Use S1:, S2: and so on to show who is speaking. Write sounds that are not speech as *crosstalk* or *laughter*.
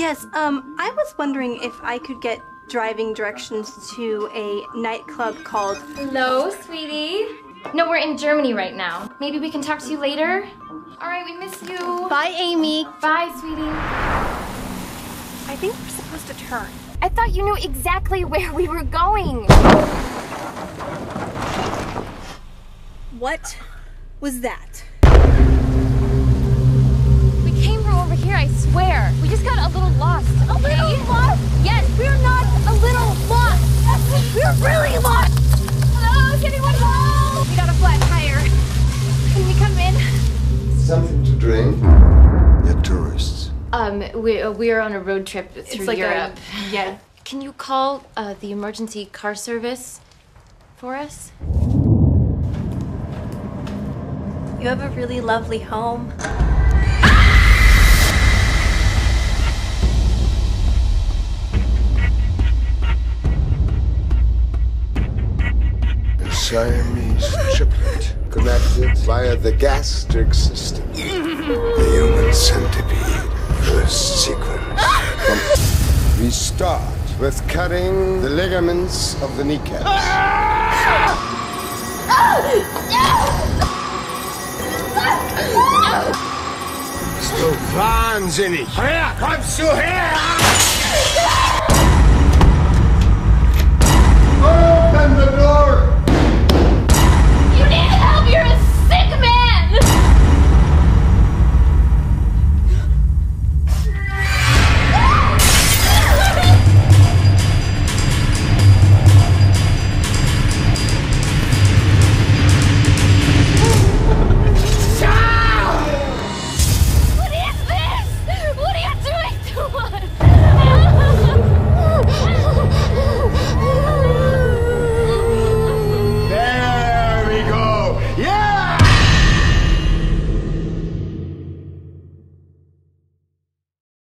S1: Yes, um, I was wondering if I could get driving directions to a nightclub called.
S2: Hello, sweetie. No, we're in Germany right now. Maybe we can talk to you later? All right, we miss you.
S1: Bye, Amy.
S2: Bye, sweetie.
S1: I think we're supposed to turn.
S2: I thought you knew exactly where we were going.
S1: What was that?
S3: Something to drink? You're tourists.
S2: Um, we uh, we are on a road trip through
S1: It's like
S2: Europe.
S1: a *laughs* yeah. *laughs*
S2: Can you call uh, the emergency car service for us?
S1: You have a really lovely home.
S3: Siamese triplet connected via the gastric system. the human centipede first sequence. we start with cutting the ligaments of the kneecaps. Bist du wahnsinnig? Her, kommst du her? Open the